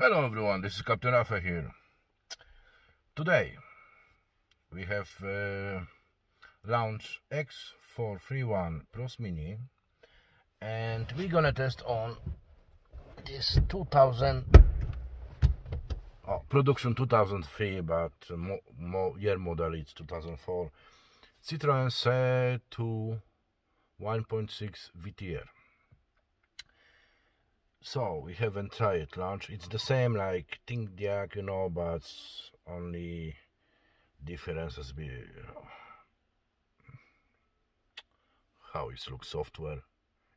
Hello everyone, this is Captain Rafa here. Today we have uh, Launch X431 Pros Mini and we're gonna test on this 2000 oh, production 2003 but mo, mo, year model it's 2004 Citroen C2 1.6 VTR so we haven't tried launch it's the same like ThinkDiag you know but only differences be how it looks software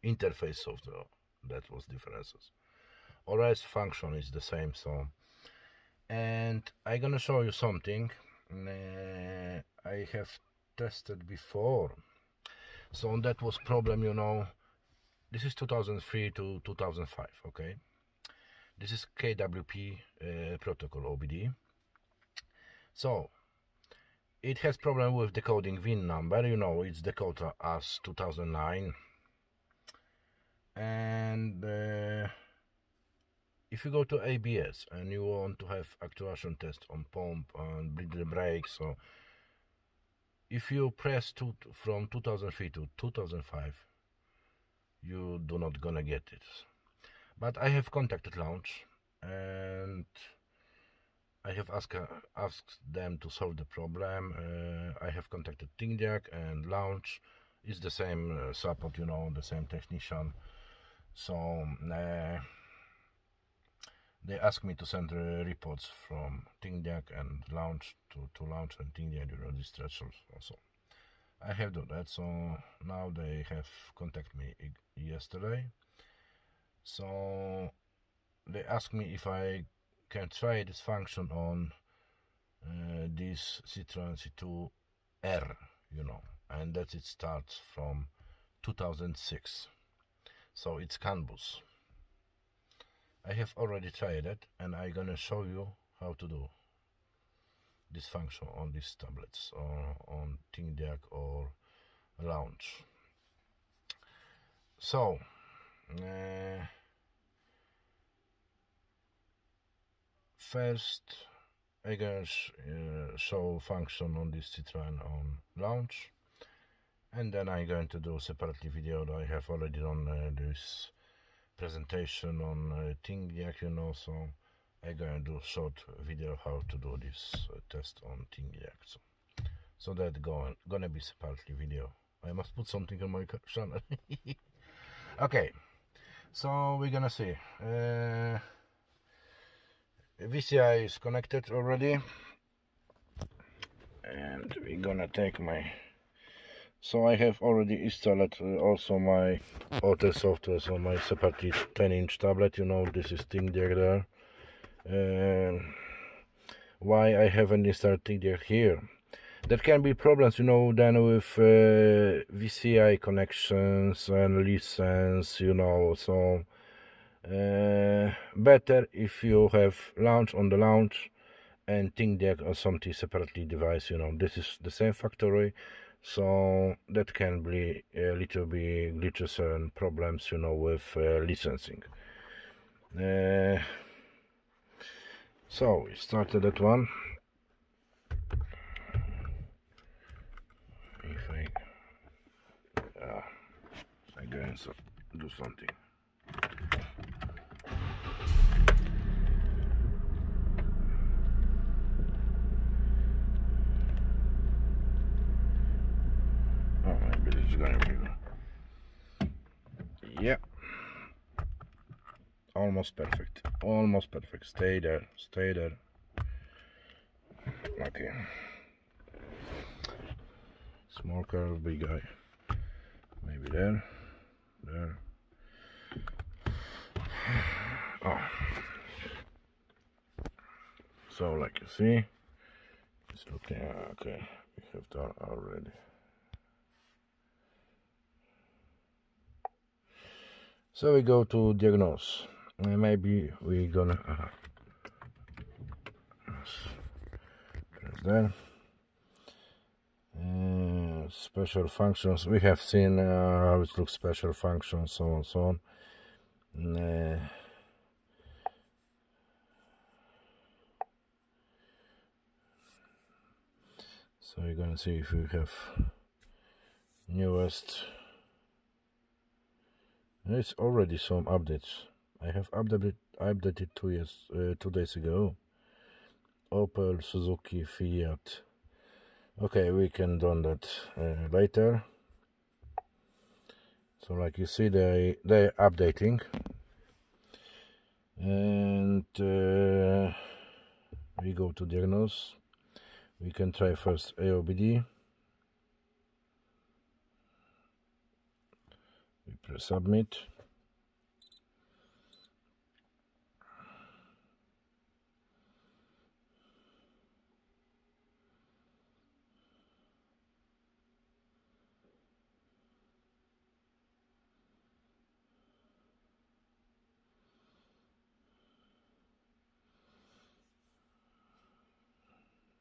interface software that was differences. Else function is the same so and I'm gonna show you something uh, I have tested before. So that was problem you know this is 2003 to 2005 okay? This is KWP uh, protocol OBD so it has problem with decoding VIN number you know it's decoded as 2009 and uh, if you go to ABS and you want to have actuation test on pump and bleed brakes so if you press to, from 2003 to 2005 you do not gonna get it. But I have contacted launch and I have asked asked them to solve the problem. Uh, I have contacted ThinkDiag and launch is the same uh, support you know the same technician. So uh, they asked me to send reports from ThinkDiag and launch to, to launch and ThinkDiag registration also I have done that so now they have contacted me yesterday. So they asked me if I can try this function on uh, this Citroen C2R you know and that it starts from 2006 so it's CAN bus I have already tried it and I'm gonna show you how to do this function on these tablets or on ThinkDiag or Launch. So, uh, first I gonna uh, show function on this Citroen on Launch and then I'm going to do separately video that I have already done uh, this presentation on uh, ThinkDiag you know so I'm gonna do short video how to do this uh, test on ThinkDiag. So, so that going gonna be separately video. I must put something on my channel. okay, so we're gonna see. Uh, VCI is connected already, and we're gonna take my. So I have already installed uh, also my auto software on my separately 10 inch tablet. You know this is ThinkDiag there why I haven't installed ThinkDiag here. There can be problems, you know, then with uh, VCI connections and license, you know, so uh, better if you have launch on the launch and ThinkDiag or something separately device, you know, this is the same factory, so that can be a little bit glitches and problems, you know, with uh, licensing. So we started that one. If I, uh, I go and so, do something. Oh, maybe gonna be. Yeah almost perfect. Almost perfect. Stay there. Stay there. Okay. Small curve big guy. Maybe there. There. Oh. So like you see? It's looking uh, okay. We have done already. So we go to diagnose and maybe we're gonna. Uh. Uh, special functions. We have seen uh, how it looks special functions, so on, so on. And, uh, so we're gonna see if we have newest. There's already some updates. I have updated updated two years uh, two days ago. Opel Suzuki Fiat. Okay we can do that uh, later. So like you see they they're updating. And uh, we go to diagnose. We can try first EOBD we press submit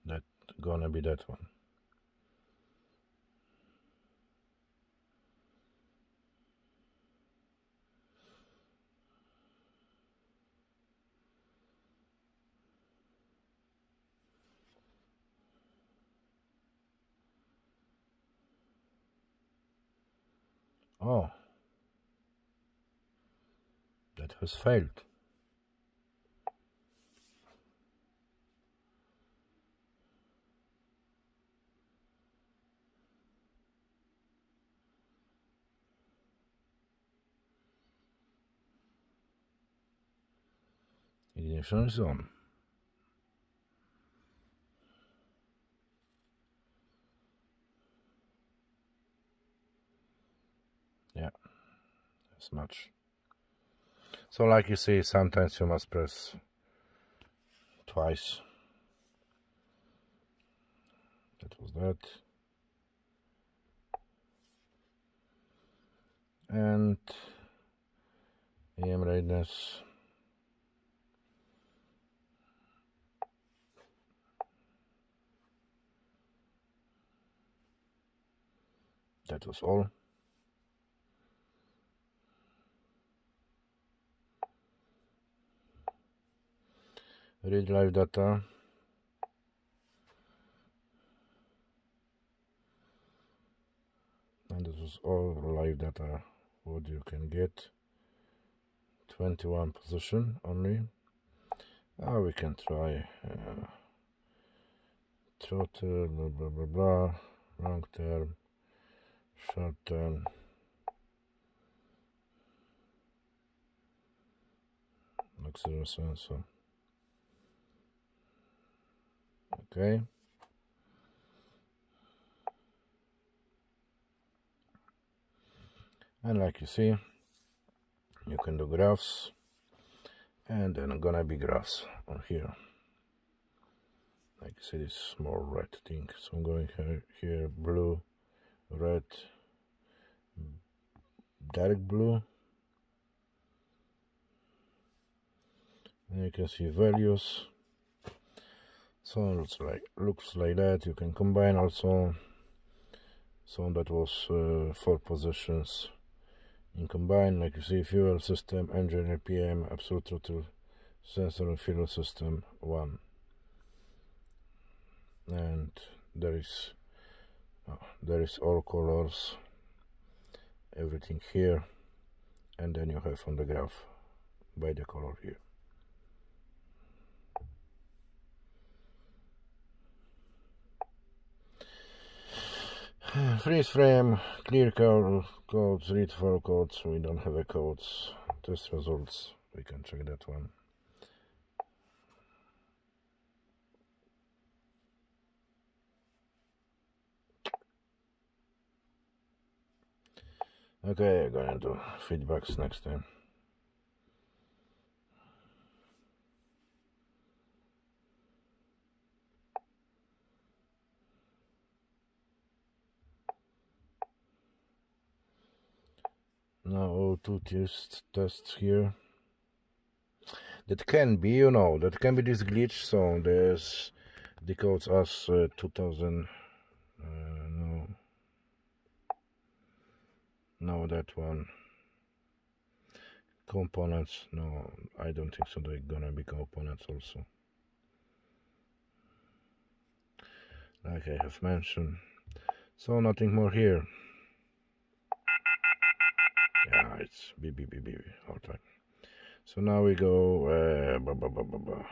that be that one Oh, that has failed. Ignition is on. Yeah, as much. So like you see, sometimes you must press twice. That was that. And I/M readiness. That was all. Read live data. And this is all live data what you can get. 21 position only. Ah, we can try uh, throttle, blah blah blah blah, long term short term zero sensor okay. And like you see you can do graphs and then gonna be graphs on here. Like you see this small red thing. So I'm going here, here blue red dark blue. And you can see values. So it looks like looks like that. You can combine also so that was uh, four positions. In combine like you see fuel system engine rpm absolute throttle sensor and fuel system one. And there is Uh, there is all colors everything here and then you have on the graph by the color here. Freeze frame clear code codes read for codes. We don't have a codes. Test results. We can check that one Okay, I'm gonna do feedbacks next time. Now O2 test tests here. That can be, you know, that can be this glitch. So there's decodes us uh, 2000 no that one. Components no I don't think so. They're gonna be components also. Like I have mentioned. So nothing more here. Yeah it's beep beep beep beep all time so now we go uh, blah, blah, blah, blah, blah.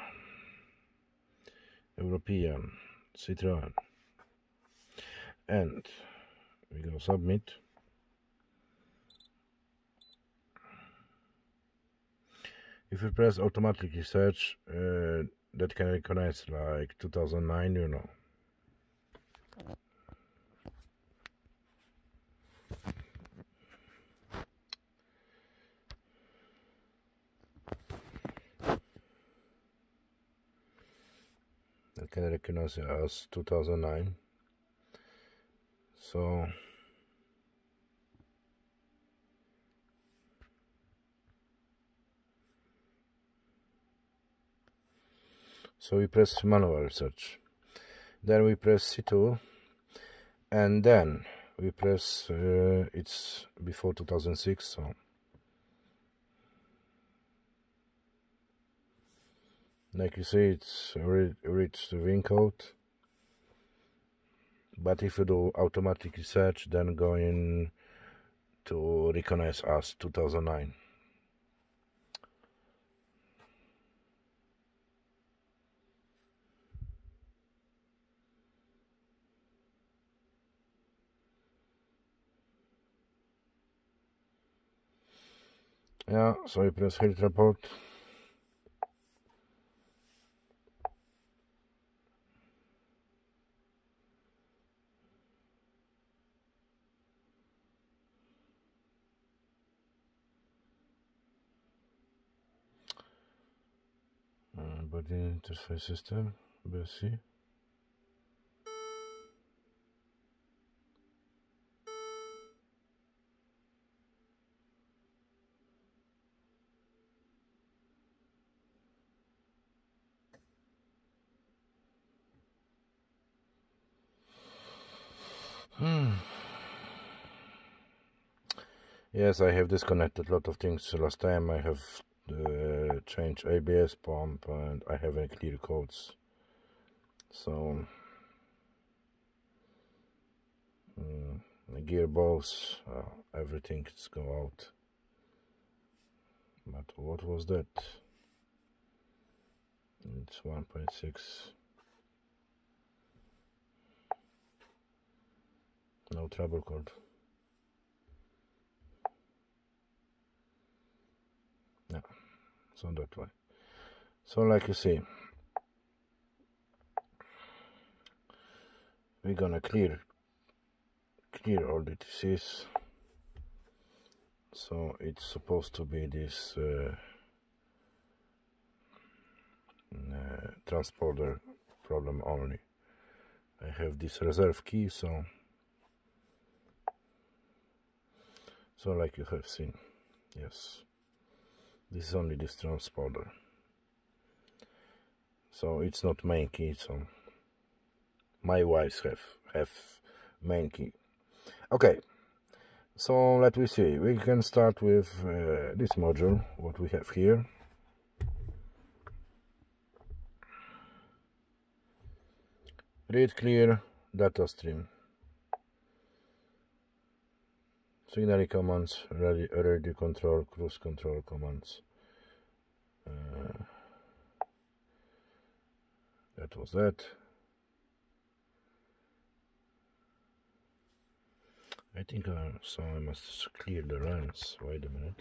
European Citroen. And we go submit if you press automatically search uh, that can recognize like 2009 you know. That can recognize as 2009 so so we press manual search. Then we press C2 and then we press uh, it's before 2006 so. Like you see it's re reached the VIN code. But if you do automatic search then going to recognize as 2009 Yeah, so I press health report. Uh, body interface system, BSC. Hmm. Yes, I have disconnected a lot of things. Last time I have uh, changed ABS pump and I have a clear codes. So um, gearbox, uh, everything is go out. But what was that? It's 1.6. no trouble code yeah so that way so like you see we're gonna clear clear all the disease. So it's supposed to be this uh, uh, transponder problem only. I have this reserve key so so like you have seen. Yes. This is only this transponder. So it's not main key so my wives have have main key. Okay. So let me see. We can start with uh, this module what we have here. Read clear data stream Signal commands, radio control, cruise control commands. Uh, that was that. I think uh, so I must clear the runs. Wait a minute.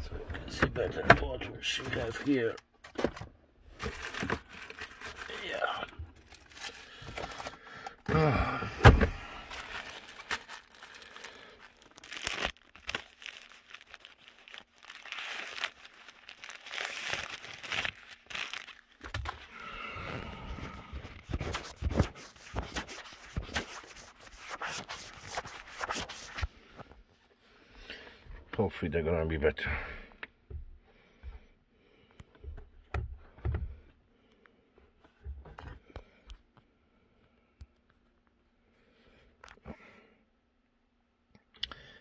So you can see better what we should have here. Yeah. Ah. Hopefully they're gonna be better.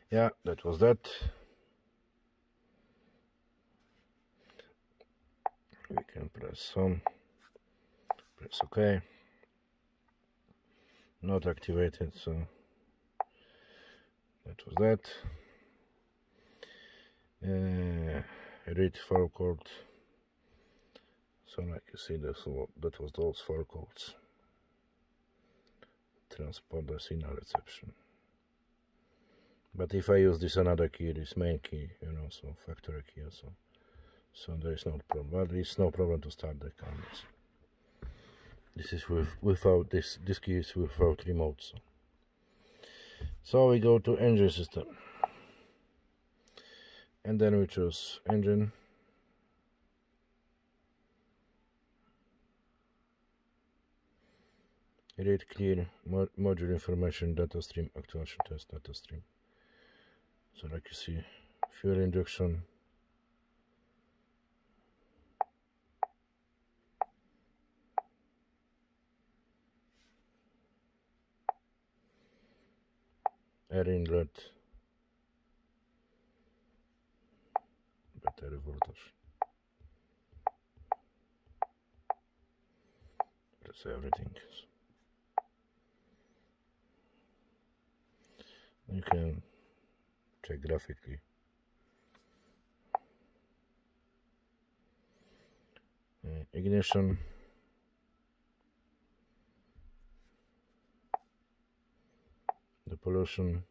Yeah that was that. We can press some press okay not activated so that was that uh, read file code so like you see this that was those four codes transponder signal reception. But if I use this another key this main key you know so factory key also so there is no problem. But it's no problem to start the cameras. This is with without this this key is without remote so. So we go to engine system and then we choose engine. Read clear module information data stream actuation test data stream. So like you see fuel injection. Air inlet battery voltage that's everything. You can check graphically. Uh, ignition. The pollution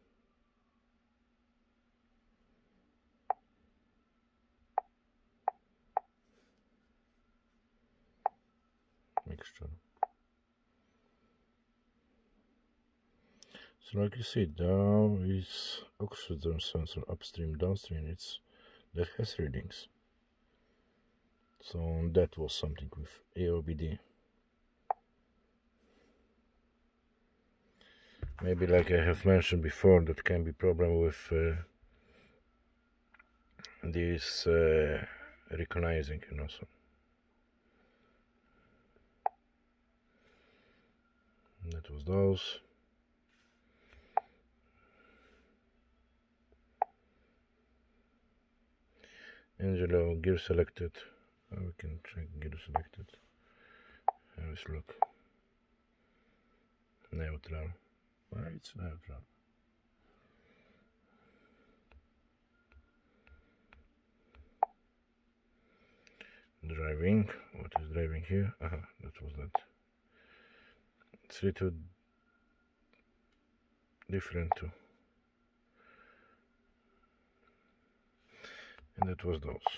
So like you see, is oxygen sensor upstream, downstream. It's that has readings. So that was something with EOBD. Maybe like I have mentioned before, that can be problem with uh, this uh, recognizing, you know. So. That was those. Angelo gear selected. We can check gear selected. Let's look. Neutral. Well, it's neutral. Driving. What is driving here? Aha, that was that. It's little different too. and it was those.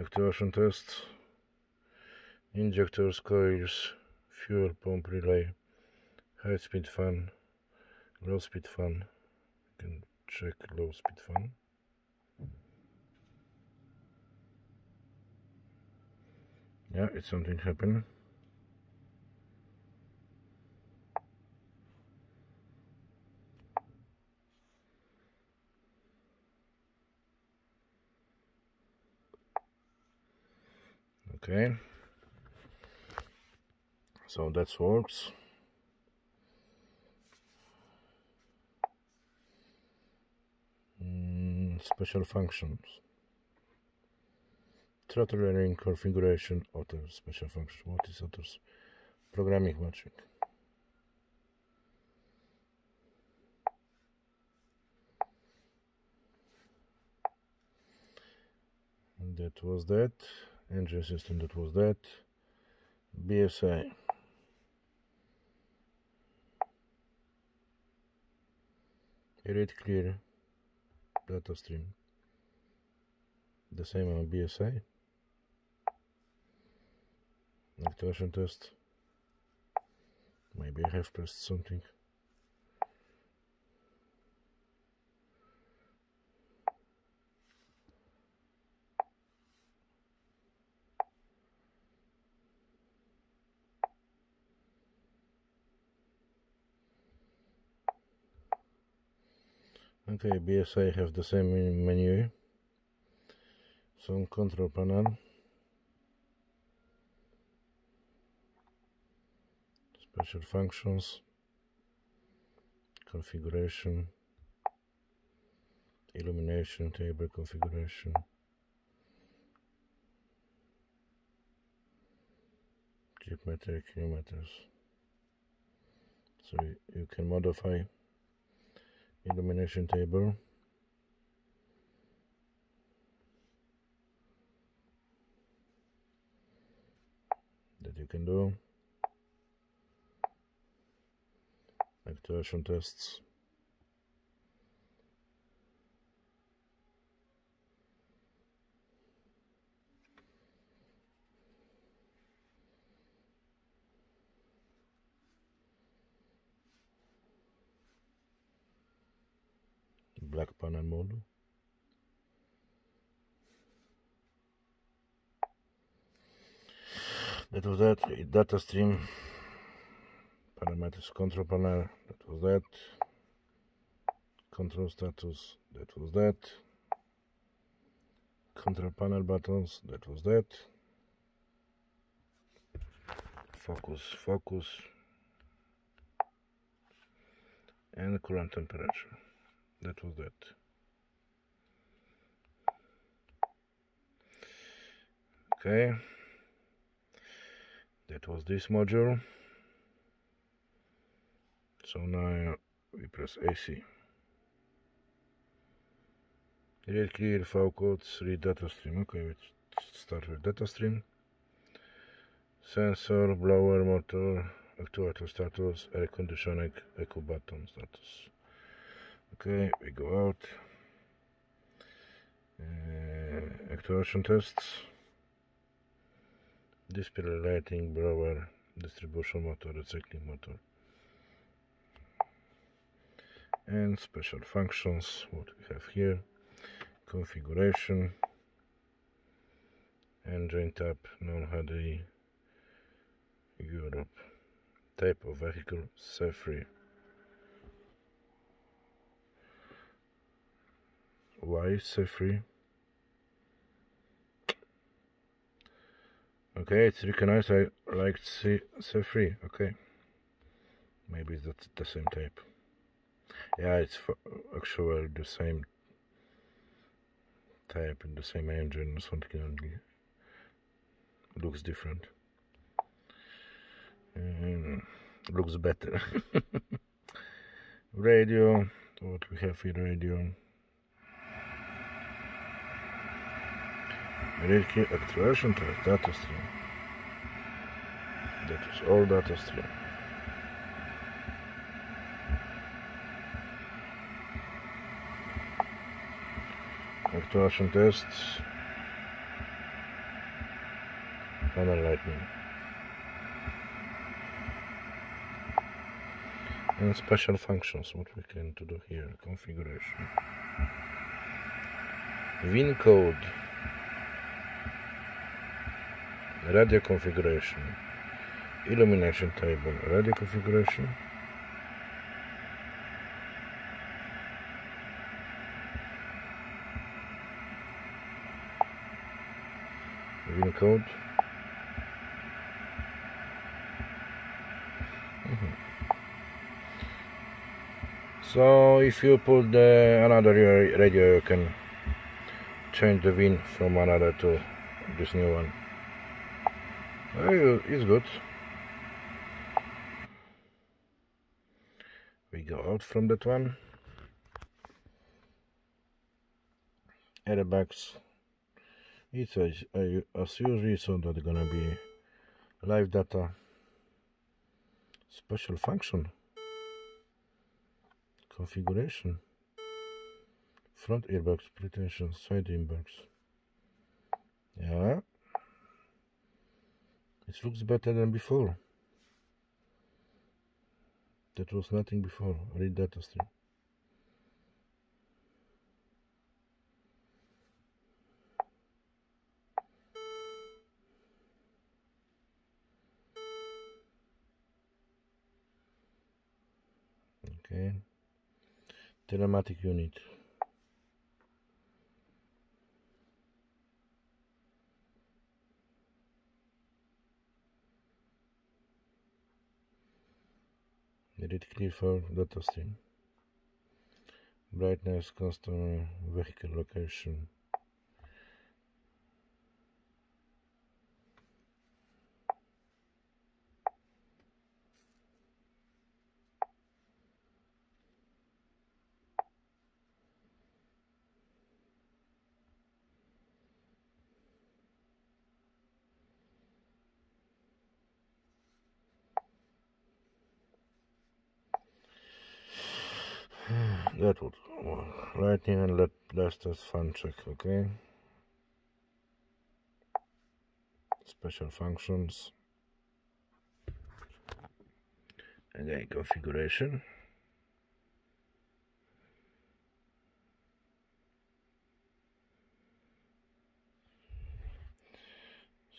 Activation test injectors coils fuel pump relay high speed fan low speed fan. You can check low speed fan. Yeah it's something happened okay. So that works. Mm, special functions. Throttle ring configuration auto special function what is auto programming matching that was that engine system that was that. BSI read clear data stream. The same on BSI actuation test. Maybe I have pressed something Okay, BSI have the same menu. Some control panel. Special functions. Configuration. Illumination table configuration. trip meter kilometers so you can modify illumination table. That you can do. Actuation tests black panel mode that was that. Data stream. Parameters control panel that was that. Control status that was that. Control panel buttons that was that. Focus focus. And current temperature that was that. Okay. That was this module. So now we press AC read clear file codes read data stream. Okay let's start with data stream. Sensor blower motor actuator status air conditioning echo button status okay we go out. Uh, actuation tests. Display lighting blower distribution motor recycling motor. And special functions what we have here. Configuration. Engine type non-HDI Europe. Type of vehicle CEF3 why CEF3 okay it's recognized I like CEF3 okay. Maybe that's the same type. Yeah it's actually the same type and the same engine something only looks different. And looks better. Radio what we have here radio Reiki activation track data stream. That is all data stream. Actuation tests. Panel lightning. And special functions, what we can to do here, configuration. VIN code radio configuration. Illumination table radio configuration. VIN code. Mm -hmm. so if you put the, another radio you can change the VIN from another to this new one it's uh, good. We go out from that one. Airbags. It's as, as usual so gonna be live data. Special function. Configuration. Front airbags pretension side airbags. Yeah it looks better than before. That was nothing before. Read data stream okay. Telematic unit Edit for data stream brightness customer vehicle location that would work. lightning and let just fun check okay? Special functions. Again configuration.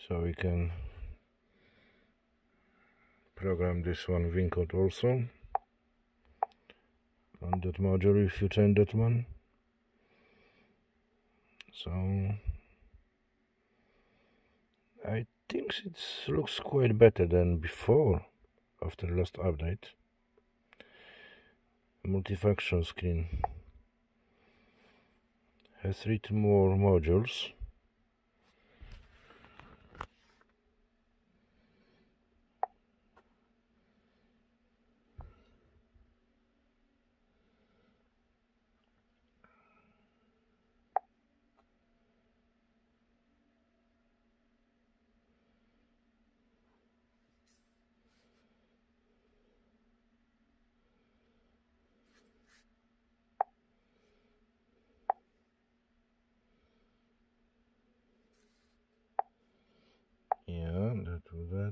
So we can program this one Wincode also on that module if you turn that one. So I think it looks quite better than before after last update. Multifunction screen. Has three more modules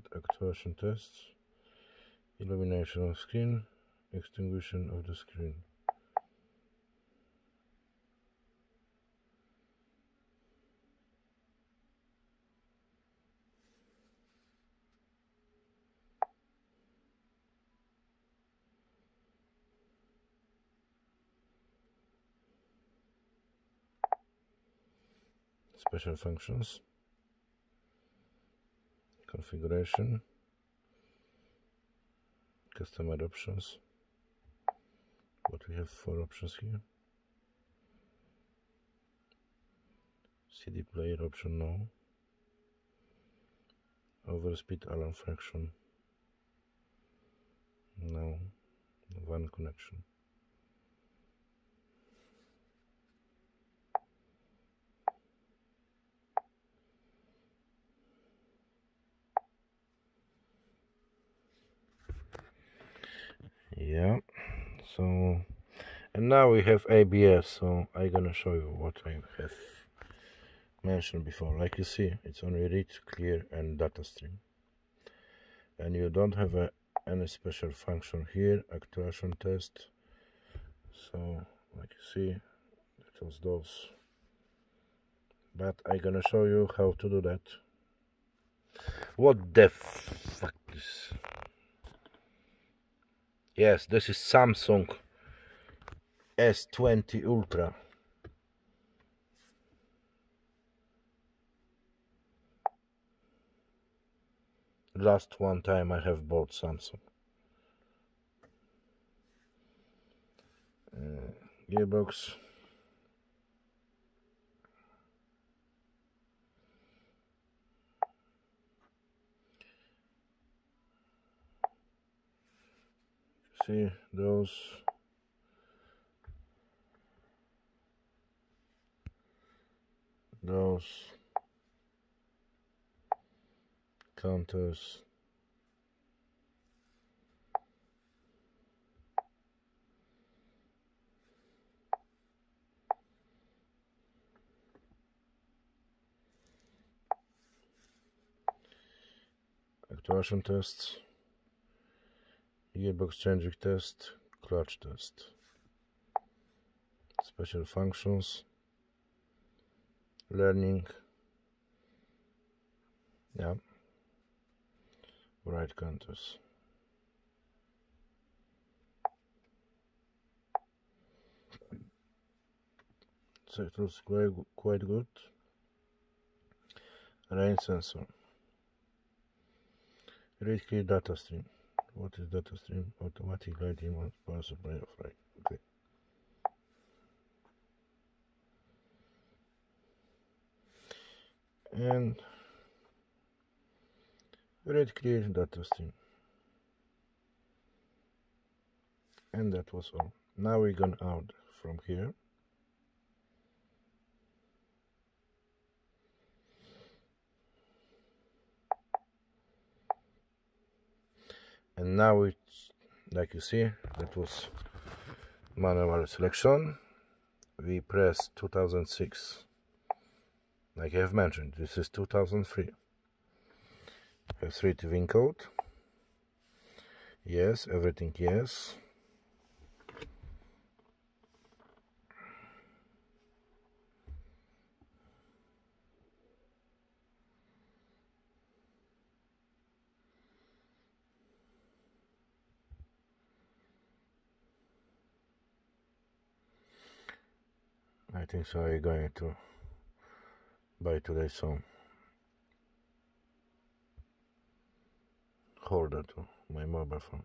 that actuation tests illumination of screen extinguishing of the screen. Special functions configuration customer options what we have for options here. CD player option no overspeed alarm function. No one connection yeah. So and now we have ABS so I'm gonna show you what I have mentioned before. Like you see it's only read clear and data stream. And you don't have a, any special function here actuation test. So like you see it was those. But I'm gonna show you how to do that. What the fuck is Yes, this is Samsung S20 Ultra. Last one time I have bought Samsung. Uh, gearbox. See those. Those. Counters. Actuation tests gearbox changing test, clutch test, special functions, learning, yeah, right counters. So it looks quite, quite good. Rain sensor. Read clear data stream. What is data stream? Automatic lighting on power supply of right. Okay. And read create data stream. And that was all. Now we're going out from here. And now it's like you see that was manual selection. We press 2006 like I have mentioned this is 2003 have 3 VIN code. Yes everything yes I think so I'm going to buy today some holder to my mobile phone.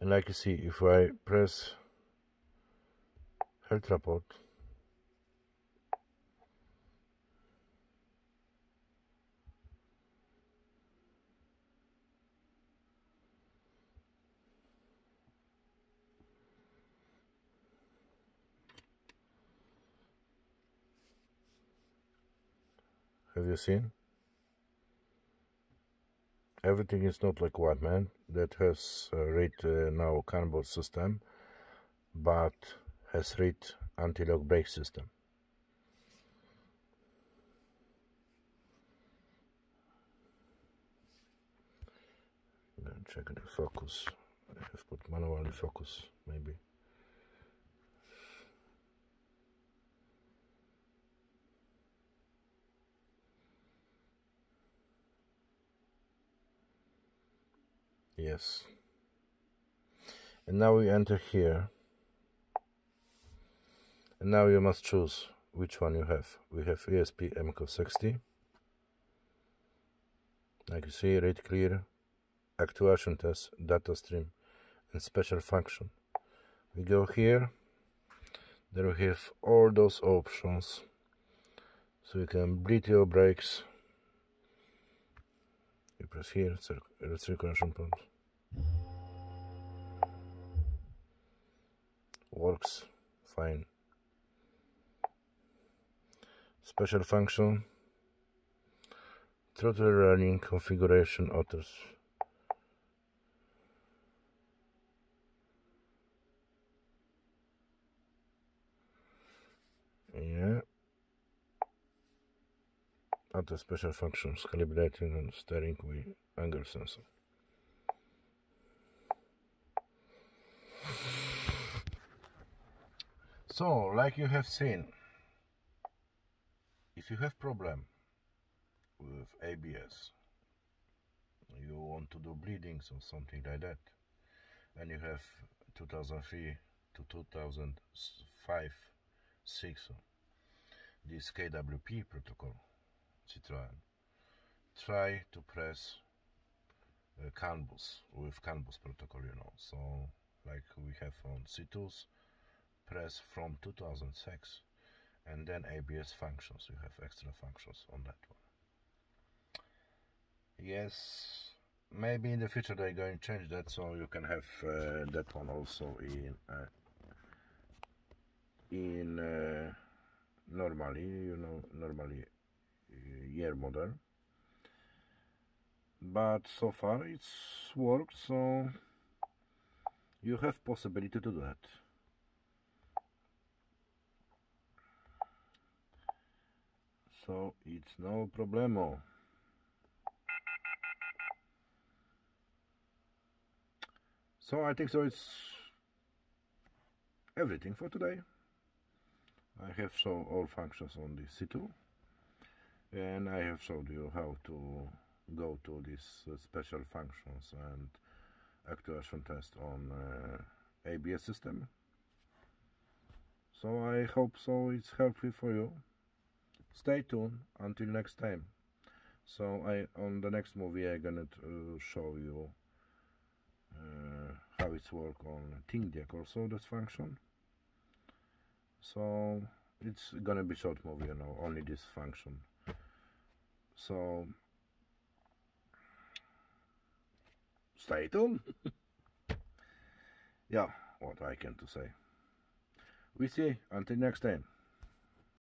And like you see if I press health report Have you seen? Everything is not like white man that has uh, read uh, now CAN bus system, but has read anti-lock brake system. Check the focus. I have put manually focus maybe. Yes. And now we enter here. And now you must choose which one you have. We have ESP MCO 60 like you see read clear. Actuation test data stream and special function. We go here. Then we have all those options. So you can bleed your brakes you press here, recirculation pump. Works fine. Special function. Throttle running configuration autos. Yeah other special functions, calibrating and steering wheel angle sensor. So, like you have seen, if you have problem with ABS, you want to do bleedings or something like that, and you have 2003 to 2005, 6, this KWP protocol, Citroen. Try to press uh, CAN bus with CAN bus protocol, you know. So, like we have on C2s, press from 2006 and then ABS functions. You have extra functions on that one. Yes, maybe in the future they're going to change that so you can have uh, that one also in uh, in uh, normally you know normally Uh, year model. But so far it's worked so you have possibility to do that. So it's no problemo. So I think so it's everything for today. I have shown all functions on the C2 and I have showed you how to go to these uh, special functions and actuation test on uh, ABS system. So I hope so it's helpful for you. Stay tuned until next time. So I on the next movie I'm gonna uh, show you uh, how it's work on ThinkDiag also this function. So it's gonna be short movie you know only this function so stay tuned. yeah, what I can to say. We see until next time.